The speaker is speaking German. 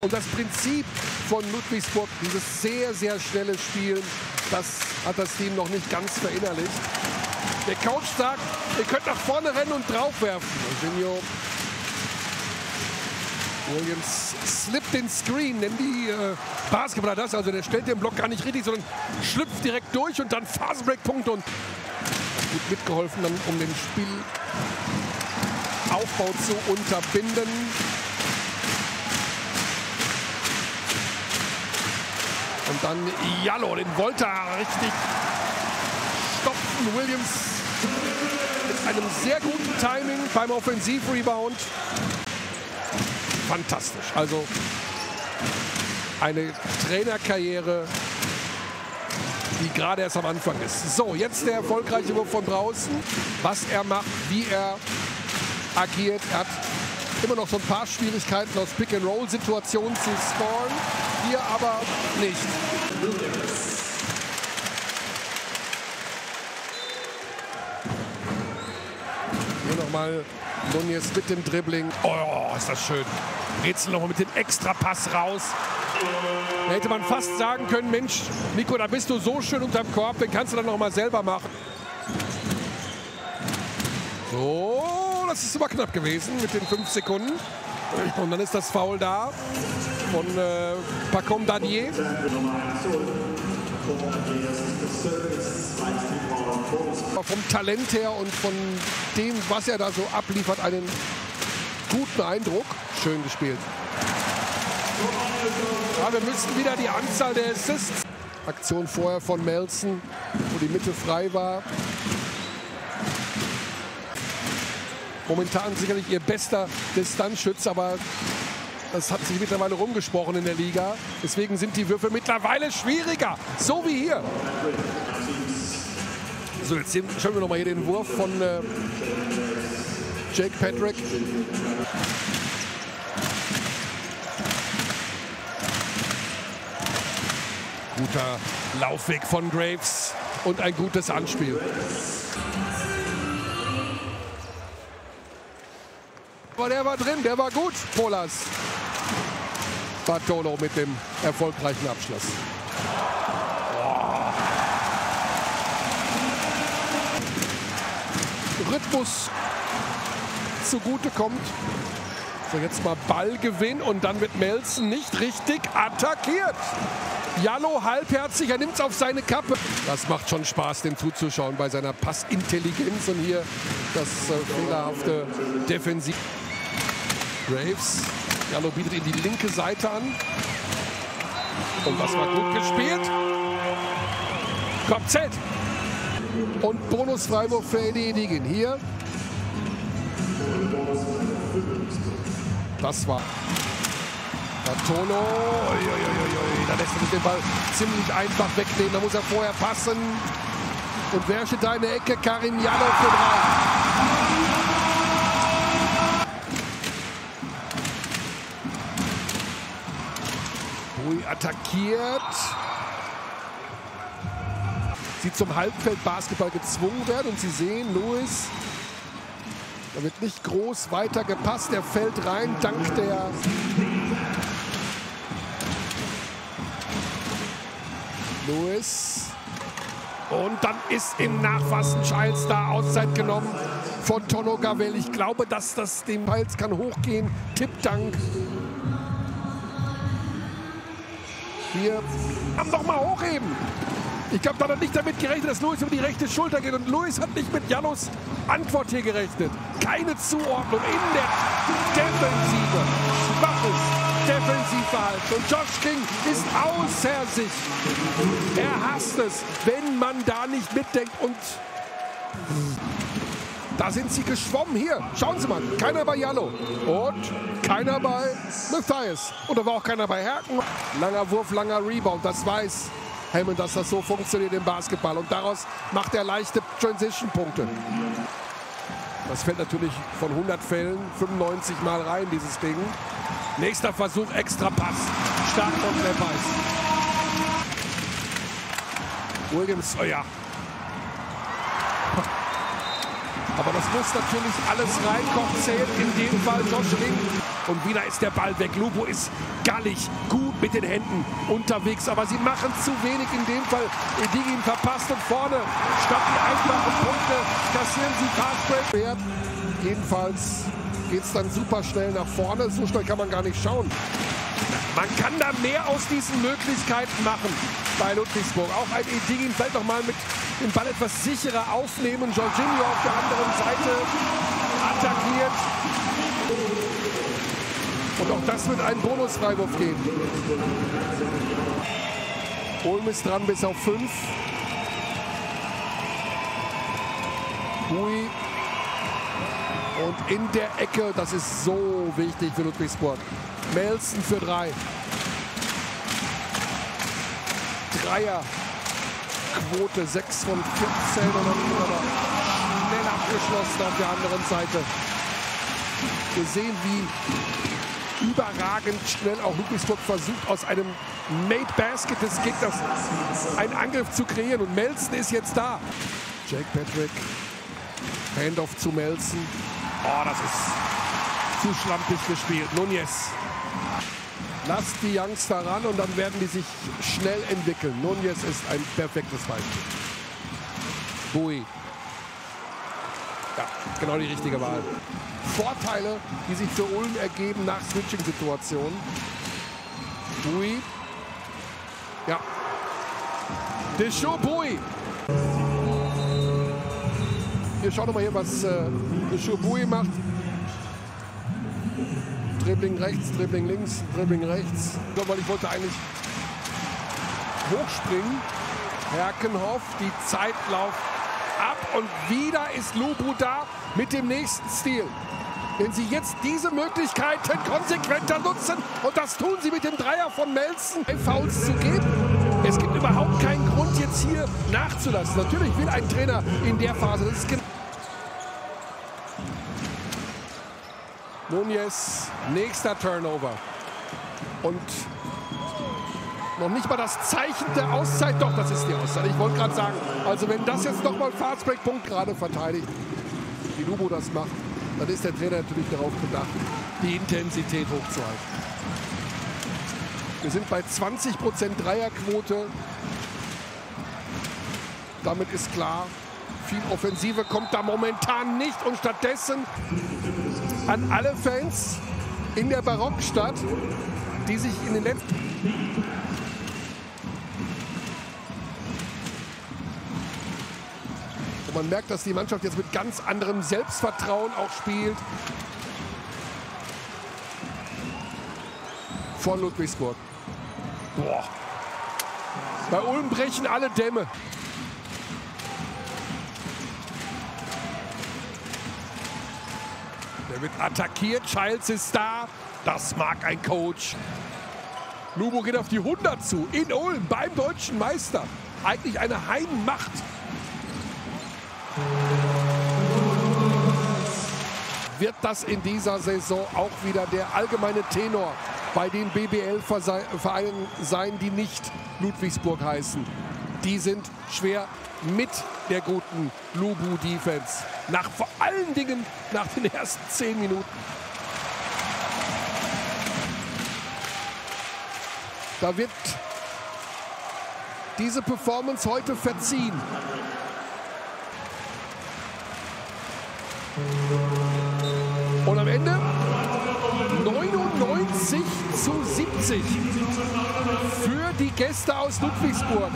Und das Prinzip von Ludwigsburg, dieses sehr, sehr schnelle Spielen, das hat das Team noch nicht ganz verinnerlicht. Der Coach sagt, ihr könnt nach vorne rennen und draufwerfen. Eugenio Williams slippt den Screen, nennen die äh, Basketballer das. Also der stellt den Block gar nicht richtig, sondern schlüpft direkt durch und dann Fastbreak-Punkt und gut mitgeholfen, dann, um den Spielaufbau zu unterbinden. Und dann Jallo, den wollte er richtig stopfen. Williams mit einem sehr guten Timing beim Offensivrebound. Fantastisch. Also eine Trainerkarriere, die gerade erst am Anfang ist. So, jetzt der erfolgreiche Wurf von draußen. Was er macht, wie er agiert. Er hat immer noch so ein paar Schwierigkeiten aus Pick-and-Roll-Situationen zu scoren. Hier aber nicht. Hier nochmal Nunez mit dem Dribbling. Oh, ist das schön. Rätsel nochmal mit dem Extrapass raus. Da hätte man fast sagen können, Mensch, Nico, da bist du so schön unterm Korb, den kannst du dann noch mal selber machen. So, das ist aber knapp gewesen mit den fünf Sekunden. Und dann ist das Foul da von äh, Pacom Dadier. Vom Talent her und von dem, was er da so abliefert, einen guten Eindruck. Schön gespielt. Ja, wir müssen wieder die Anzahl der Assists. Aktion vorher von Melson, wo die Mitte frei war. Momentan sicherlich ihr bester Distanzschütze, aber das hat sich mittlerweile rumgesprochen in der Liga. Deswegen sind die Würfe mittlerweile schwieriger. So wie hier. So, jetzt schauen wir noch mal hier den Wurf von äh, Jake Patrick. Guter Laufweg von Graves und ein gutes Anspiel. Aber der war drin, der war gut, Polas. Bartolo mit dem erfolgreichen Abschluss. Rhythmus zugute kommt. So, jetzt mal Ballgewinn und dann wird Melzen nicht richtig attackiert. Jallo halbherzig, er nimmt es auf seine Kappe. Das macht schon Spaß, dem zuzuschauen bei seiner Passintelligenz und hier das äh, fehlerhafte Defensiv. Graves. Jallo bietet ihm die linke Seite an. Und das war gut gespielt. Kommt Z. Und Bonus Freiburg für Eddie Edigin. Hier. Das war Bartolo. Da lässt er sich den Ball ziemlich einfach wegnehmen. Da muss er vorher passen. Und wer steht da in der Ecke? Karim Jallo für drei. Attackiert. Sie zum Halbfeldbasketball gezwungen werden und Sie sehen, Lewis, da wird nicht groß weiter gepasst. Er fällt rein dank der Lewis. Und dann ist im Nachfassen Childs da Auszeit genommen von Tono Gavel. Ich glaube, dass das dem Childs kann hochgehen. Tippdank. Hier am noch mal hochheben. Ich glaube, da hat er nicht damit gerechnet, dass Luis über die rechte Schulter geht. Und Luis hat nicht mit Janos Antwort hier gerechnet. Keine Zuordnung in der Defensive. Schwaches Defensivverhalten. Und Josh King ist außer sich. Er hasst es, wenn man da nicht mitdenkt. Und da sind sie geschwommen. Hier, schauen Sie mal. Keiner bei Jallo. Und keiner bei Matthias. Und da war auch keiner bei Herken. Langer Wurf, langer Rebound. Das weiß Hammond, dass das so funktioniert im Basketball. Und daraus macht er leichte Transition-Punkte. Das fällt natürlich von 100 Fällen 95 Mal rein, dieses Ding. Nächster Versuch, extra Pass. Stark von Kleppers. Williams, oh ja. Das muss natürlich alles reinkommen, zählt in dem Fall Josh King. Und wieder ist der Ball weg. Lubo ist gallig, gut mit den Händen unterwegs. Aber sie machen zu wenig in dem Fall. Edigin verpasst und vorne statt die einfachen Punkte kassieren sie Fastbreak. Jedenfalls geht es dann super schnell nach vorne. So schnell kann man gar nicht schauen. Man kann da mehr aus diesen Möglichkeiten machen bei Ludwigsburg. Auch ein Edigin vielleicht noch mal mit dem Ball etwas sicherer aufnehmen. Jorginho auf der anderen Seite attackiert. Und auch das wird einen Bonusfreiwurf geben. Ulm ist dran bis auf 5. Hui. Und in der Ecke, das ist so wichtig für Ludwigsburg. Melzen für drei. Dreier. Quote 6 von 14 und dann schnell abgeschlossen auf der anderen Seite. Wir sehen, wie überragend schnell auch Ludwigsburg versucht, aus einem Made Basket des Gegners einen Angriff zu kreieren. Und Melzen ist jetzt da. Jake Patrick. Handoff zu Melzen. Oh, das ist zu schlampig gespielt. Nunez. Lasst die Youngster ran und dann werden die sich schnell entwickeln. Nunez ist ein perfektes Beispiel. Bui. Ja, genau die richtige Wahl. Vorteile, die sich für Ulm ergeben nach Switching-Situationen. Bui. Ja. Deschaux Bui. Wir schauen mal hier, was äh, Deschaux Bui macht. Dribbling rechts, Dribbling links, Dribbling rechts. Ich wollte eigentlich hochspringen. Herkenhoff, die Zeit läuft ab und wieder ist Lubu da mit dem nächsten Stil. Wenn sie jetzt diese Möglichkeiten konsequenter nutzen und das tun sie mit dem Dreier von Melzen, Fouls zu geben. Es gibt überhaupt keinen Grund jetzt hier nachzulassen. Natürlich will ein Trainer in der Phase, das ist Nunez, nächster Turnover. Und noch nicht mal das Zeichen der Auszeit. Doch, das ist die Auszeit. Ich wollte gerade sagen, also wenn das jetzt nochmal Fastbreak-Punkt gerade verteidigt, wie Lubo das macht, dann ist der Trainer natürlich darauf bedacht, die Intensität hochzuhalten. Wir sind bei 20% Dreierquote. Damit ist klar, viel Offensive kommt da momentan nicht. Und stattdessen an alle Fans in der Barockstadt, die sich in den letzten Und man merkt, dass die Mannschaft jetzt mit ganz anderem Selbstvertrauen auch spielt. Von Ludwigsburg. Boah. Bei Ulm brechen alle Dämme. Der wird attackiert. Childs ist da. Das mag ein Coach. Lubo geht auf die 100 zu. In Ulm beim deutschen Meister. Eigentlich eine Heimmacht. Wird das in dieser Saison auch wieder der allgemeine Tenor bei den BBL-Vereinen sein, die nicht Ludwigsburg heißen? Die sind schwer mit der guten Lubu-Defense. Nach vor allen Dingen nach den ersten zehn Minuten. Da wird diese Performance heute verziehen. Und am Ende 99 zu 70 für die Gäste aus Ludwigsburg.